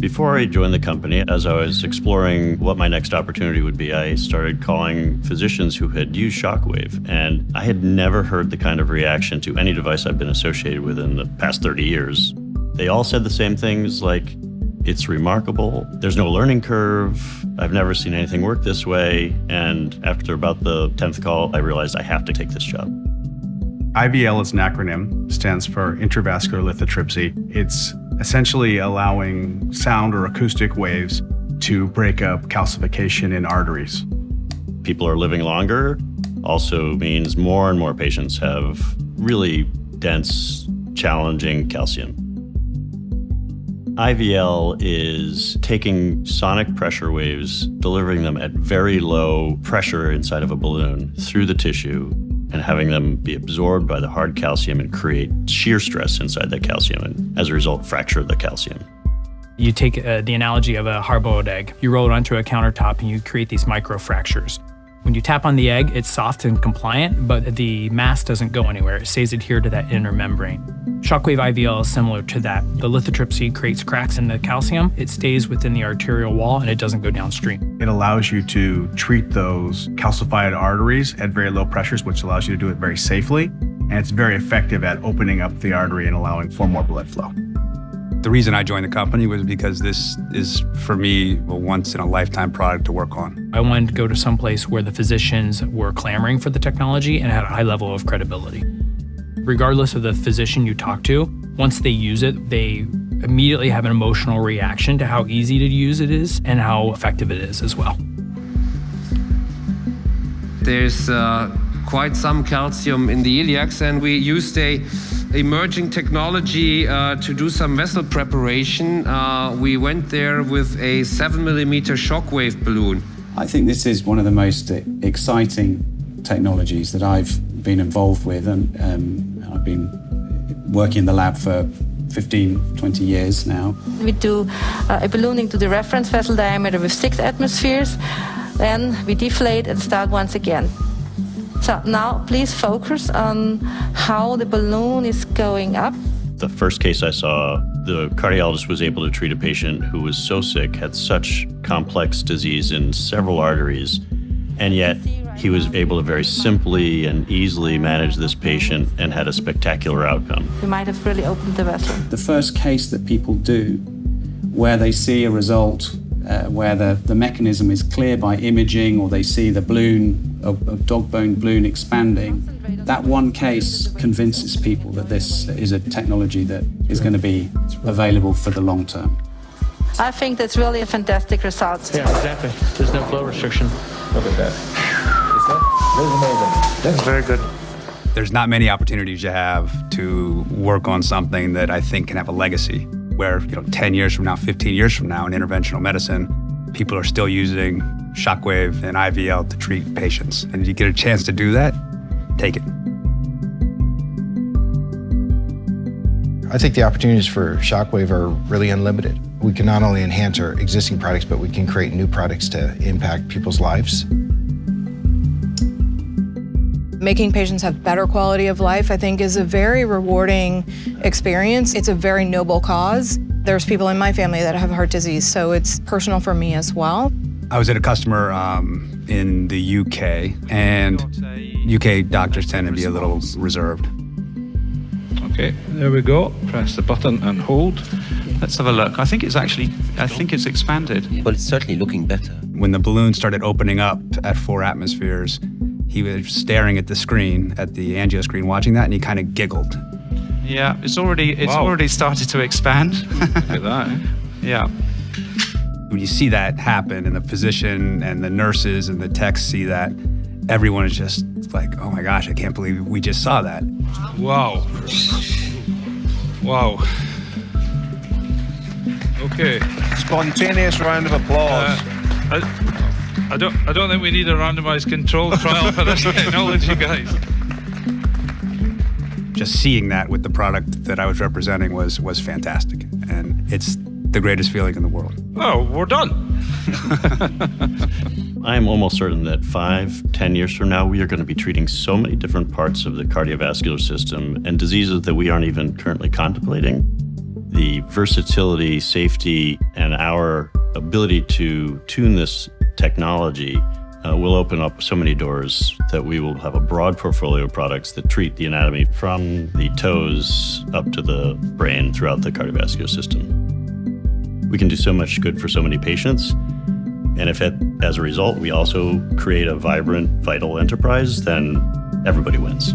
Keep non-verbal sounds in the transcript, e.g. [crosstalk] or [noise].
Before I joined the company, as I was exploring what my next opportunity would be, I started calling physicians who had used Shockwave, and I had never heard the kind of reaction to any device I've been associated with in the past 30 years. They all said the same things like, it's remarkable. There's no learning curve. I've never seen anything work this way. And after about the 10th call, I realized I have to take this job. IVL is an acronym, stands for intravascular lithotripsy. It's essentially allowing sound or acoustic waves to break up calcification in arteries. People are living longer, also means more and more patients have really dense, challenging calcium. IVL is taking sonic pressure waves, delivering them at very low pressure inside of a balloon through the tissue and having them be absorbed by the hard calcium and create shear stress inside that calcium and as a result fracture the calcium. You take uh, the analogy of a hard-boiled egg, you roll it onto a countertop and you create these micro fractures. When you tap on the egg, it's soft and compliant, but the mass doesn't go anywhere. It stays adhered to that inner membrane. Shockwave IVL is similar to that. The lithotripsy creates cracks in the calcium. It stays within the arterial wall and it doesn't go downstream. It allows you to treat those calcified arteries at very low pressures, which allows you to do it very safely. And it's very effective at opening up the artery and allowing for more blood flow. The reason I joined the company was because this is, for me, a once in a lifetime product to work on. I wanted to go to some place where the physicians were clamoring for the technology and had a high level of credibility. Regardless of the physician you talk to, once they use it, they immediately have an emotional reaction to how easy to use it is and how effective it is as well. There's uh, quite some calcium in the iliacs, and we used a emerging technology uh, to do some vessel preparation. Uh, we went there with a seven millimeter shockwave balloon. I think this is one of the most exciting technologies that I've been involved with, and um, I've been working in the lab for 15, 20 years now. We do uh, a ballooning to the reference vessel diameter with six atmospheres, then we deflate and start once again. So now please focus on how the balloon is going up. The first case I saw, the cardiologist was able to treat a patient who was so sick, had such complex disease in several arteries, and yet he was able to very simply and easily manage this patient and had a spectacular outcome. We might have really opened the vessel. The first case that people do where they see a result uh, where the, the mechanism is clear by imaging or they see the balloon, a, a dog bone balloon expanding, that one case convinces people that this is a technology that is going to be available for the long term. I think that's really a fantastic result. Yeah, exactly. There's no flow restriction. Look at that. This is amazing. That's very good. There's not many opportunities you have to work on something that I think can have a legacy where, you know, 10 years from now, 15 years from now in interventional medicine, people are still using shockwave and IVL to treat patients. And if you get a chance to do that, take it. I think the opportunities for Shockwave are really unlimited. We can not only enhance our existing products, but we can create new products to impact people's lives. Making patients have better quality of life, I think, is a very rewarding experience. It's a very noble cause. There's people in my family that have heart disease, so it's personal for me as well. I was at a customer um, in the UK, and UK doctors tend to be a little reserved. Okay, there we go. Press the button and hold. Let's have a look. I think it's actually, I think it's expanded. But it's certainly looking better. When the balloon started opening up at four atmospheres, he was staring at the screen, at the angio screen, watching that, and he kind of giggled. Yeah, it's already it's wow. already started to expand. Look at that. [laughs] Yeah. When you see that happen, and the physician and the nurses and the techs see that, everyone is just like, "Oh my gosh, I can't believe we just saw that." Wow. Wow. Okay. Spontaneous round of applause. Uh, I, I, don't. I don't think we need a randomized control trial for this [laughs] technology, guys. Just seeing that with the product that I was representing was was fantastic, and it's the greatest feeling in the world. Oh, we're done. [laughs] I am almost certain that five, ten years from now, we are going to be treating so many different parts of the cardiovascular system and diseases that we aren't even currently contemplating. the versatility, safety, and our ability to tune this technology uh, will open up so many doors that we will have a broad portfolio of products that treat the anatomy from the toes up to the brain throughout the cardiovascular system. We can do so much good for so many patients. And if it, as a result we also create a vibrant, vital enterprise, then everybody wins.